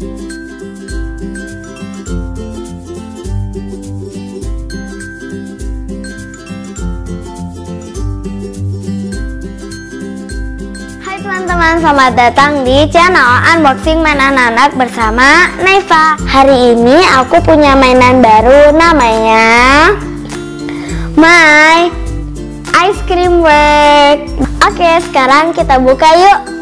Teman-teman, selamat datang di channel Unboxing Mainan Anak bersama Neva. Hari ini aku punya mainan baru namanya My Ice Cream Work Oke, sekarang kita buka yuk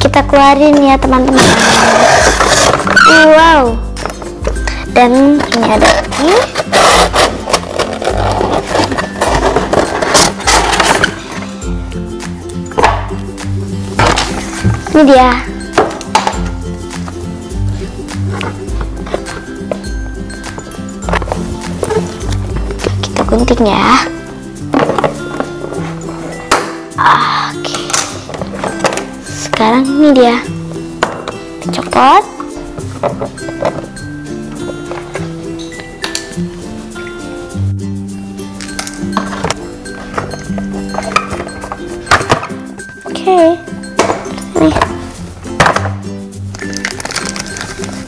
Kita keluarin ya teman-teman Wow Dan ini ada ini Ini dia. Kita gunting ya. Oke. Sekarang ini dia. Copot. Oke. Nih.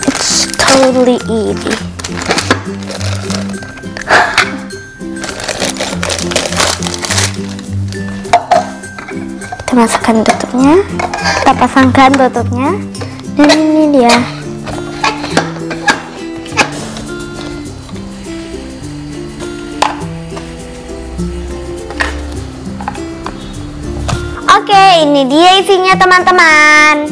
It's totally easy. Kita masukkan tutupnya, kita pasangkan tutupnya, dan ini dia. Oke, ini dia isinya teman-teman.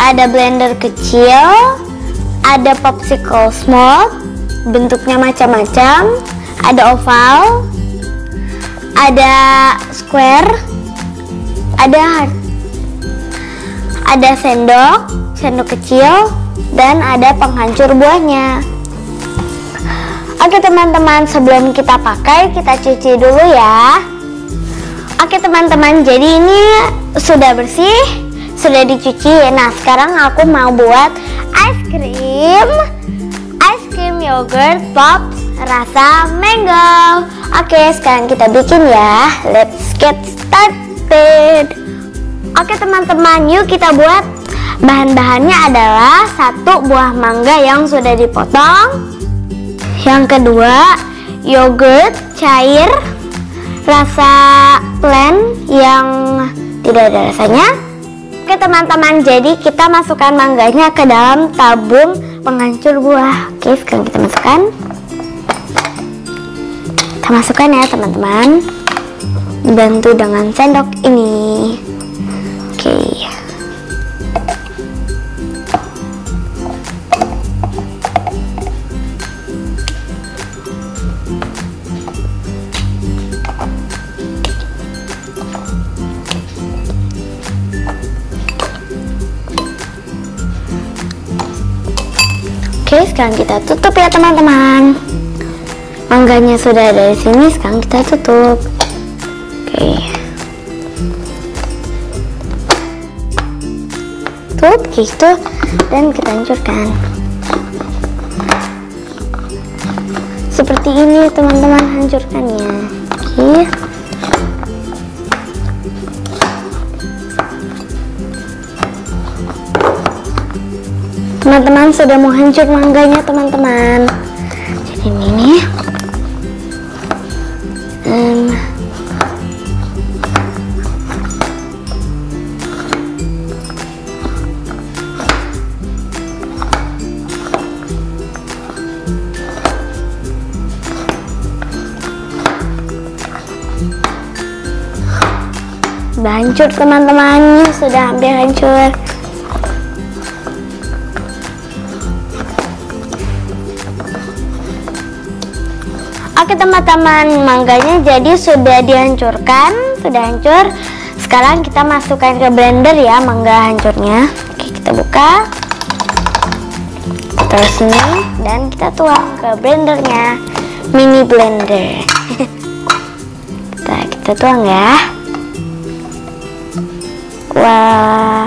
Ada blender kecil, ada popsicle small, bentuknya macam-macam, ada oval, ada square, ada ada sendok, sendok kecil, dan ada penghancur buahnya. Oke teman-teman, sebelum kita pakai, kita cuci dulu ya. Oke teman-teman, jadi ini sudah bersih, sudah dicuci. Nah sekarang aku mau buat ice cream, ice cream yogurt pops rasa mango. Oke, sekarang kita bikin ya. Let's get started. Oke teman-teman, yuk kita buat. Bahan-bahannya adalah satu buah mangga yang sudah dipotong. Yang kedua, yogurt cair rasa plain yang tidak ada rasanya. Oke teman-teman, jadi kita masukkan mangganya ke dalam tabung penghancur buah. Oke, sekarang kita masukkan. Kita masukkan ya teman-teman. Bantu dengan sendok ini. Oke. Oke, sekarang kita tutup ya teman-teman. Mangganya sudah ada di sini, sekarang kita tutup. Oke. Tutup gitu dan kita hancurkan. Seperti ini teman-teman hancurkannya. Oke. Teman-teman sudah mau hancur mangganya teman-teman. Sudah hancur teman-teman, sudah hampir hancur. Oke teman-teman, mangganya jadi sudah dihancurkan, sudah hancur. Sekarang kita masukkan ke blender ya mangga hancurnya. Oke, kita buka. Taruh sini dan kita tuang ke blendernya. Mini blender. kita, kita tuang ya bawah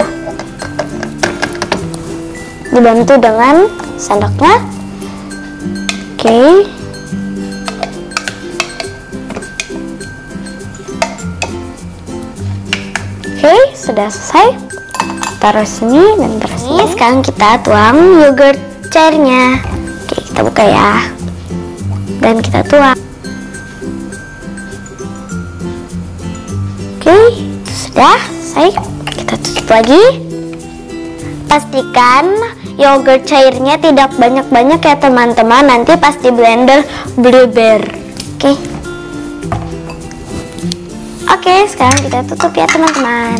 dibantu dengan sendoknya oke. Oke sudah selesai. Taruh sini dan taruh sini. sekarang kita tuang yogurt cairnya. Oke kita buka ya. Dan kita tuang. Oke sudah selesai lagi? Pastikan yogurt cairnya tidak banyak-banyak ya teman-teman. Nanti pas di blender blueberry. Oke. Oke sekarang kita tutup ya teman-teman.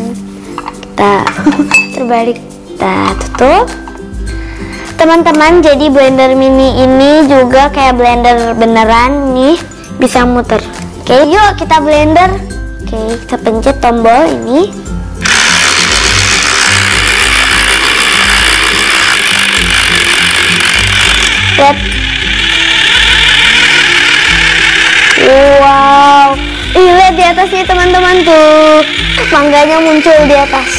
Kita terbalik. Kita tutup. Teman-teman jadi blender mini ini juga kayak blender beneran nih bisa muter. Oke yuk kita blender. Oke kita pencet tombol ini wow. Ih, lihat di atasnya teman-teman tuh mangganya muncul di atas.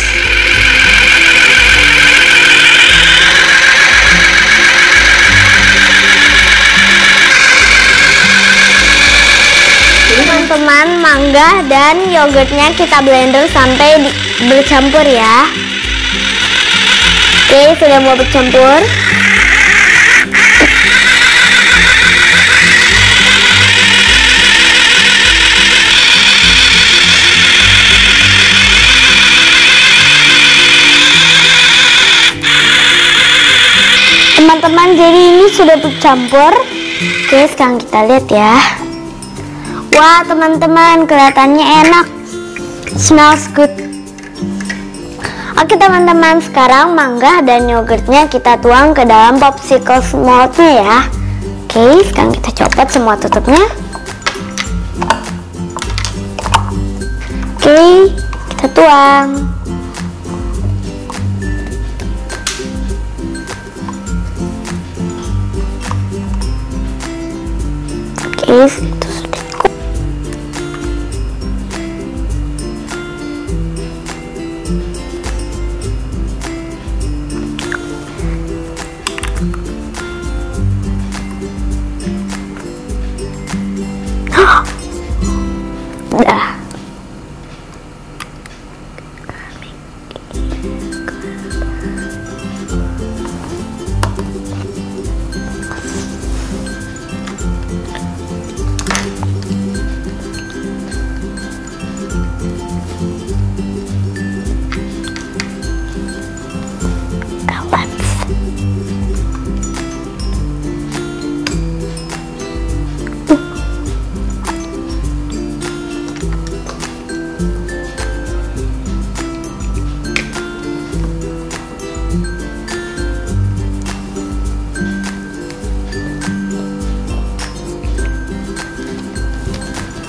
Teman-teman mangga dan yogurtnya kita blender sampai bercampur ya. Oke sudah mau bercampur teman-teman jadi ini sudah bercampur oke sekarang kita lihat ya. Wah teman-teman kelihatannya enak. Smells good. Oke teman-teman sekarang mangga dan yogurtnya kita tuang ke dalam popsicle moldnya ya. Oke sekarang kita copot semua tutupnya. Oke kita tuang is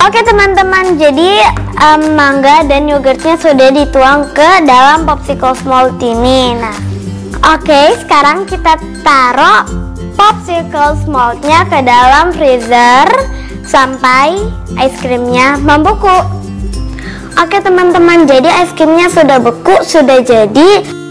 Oke teman-teman, jadi em, mangga dan yogurtnya sudah dituang ke dalam popsicle mold ini. Nah, oke sekarang kita taruh popsicle moldnya ke dalam freezer sampai es krimnya membeku. Oke teman-teman, jadi es krimnya sudah beku, sudah jadi.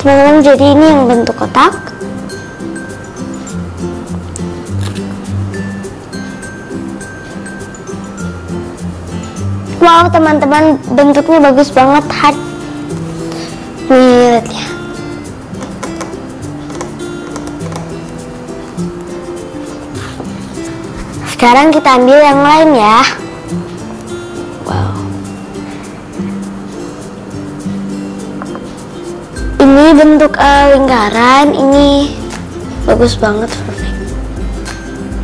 Teman-teman, jadi ini yang bentuk kotak. Wow, teman-teman, bentuknya bagus banget. Hat. Nih, lihat ya. Sekarang kita ambil yang lain ya. Ini bentuk eh, lingkaran, ini bagus banget, perfect.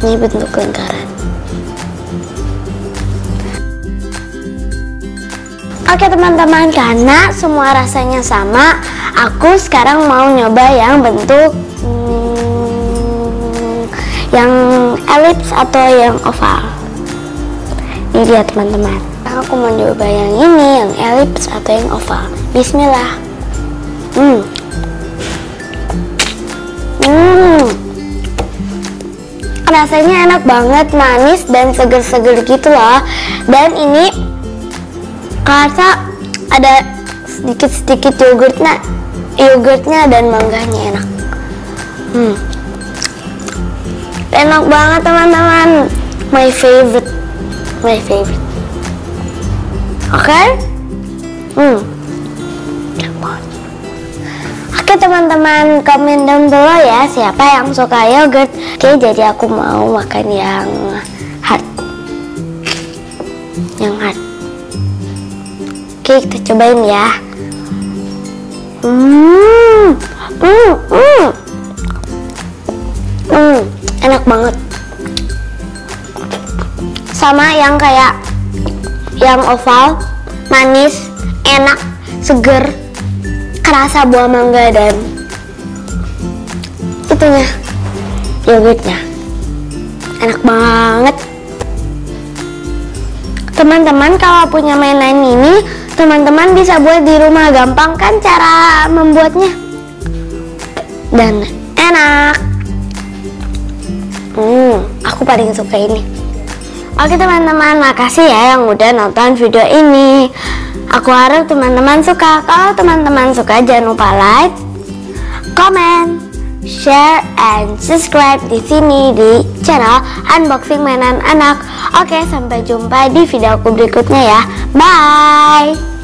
Ini bentuk lingkaran. Oke teman-teman, karena semua rasanya sama, aku sekarang mau nyoba yang bentuk hmm, yang elips atau yang oval. Ini dia teman-teman. Aku mau coba yang ini, yang elips atau yang oval. Bismillah. Hmm. Rasanya enak banget, manis dan seger-seger gitu loh. Dan ini kerasa ada sedikit-sedikit yogurtnya, yogurtnya dan mangganya enak. Hmm. Enak banget teman-teman. My favorite. My favorite. Oke? Okay? Hmm. Teman-teman, komen down below ya siapa yang suka yogurt. Oke, jadi aku mau makan yang hard. Yang hard. Oke, kita cobain ya. Hmm. Hmm, hmm. Hmm, enak banget. Sama yang kayak yang oval, manis, enak, seger, kerasa buah mangga dan itunya yogurtnya. Enak banget. Teman-teman kalau punya mainan ini teman-teman bisa buat di rumah. Gampang kan cara membuatnya? Dan enak. Hmm aku paling suka ini. Oke teman-teman, makasih ya yang udah nonton video ini. Aku harap teman-teman suka. Kalau teman-teman suka, jangan lupa like, comment, share, and subscribe di sini di channel Unboxing Mainan Anak. Oke, sampai jumpa di video aku berikutnya ya. Bye!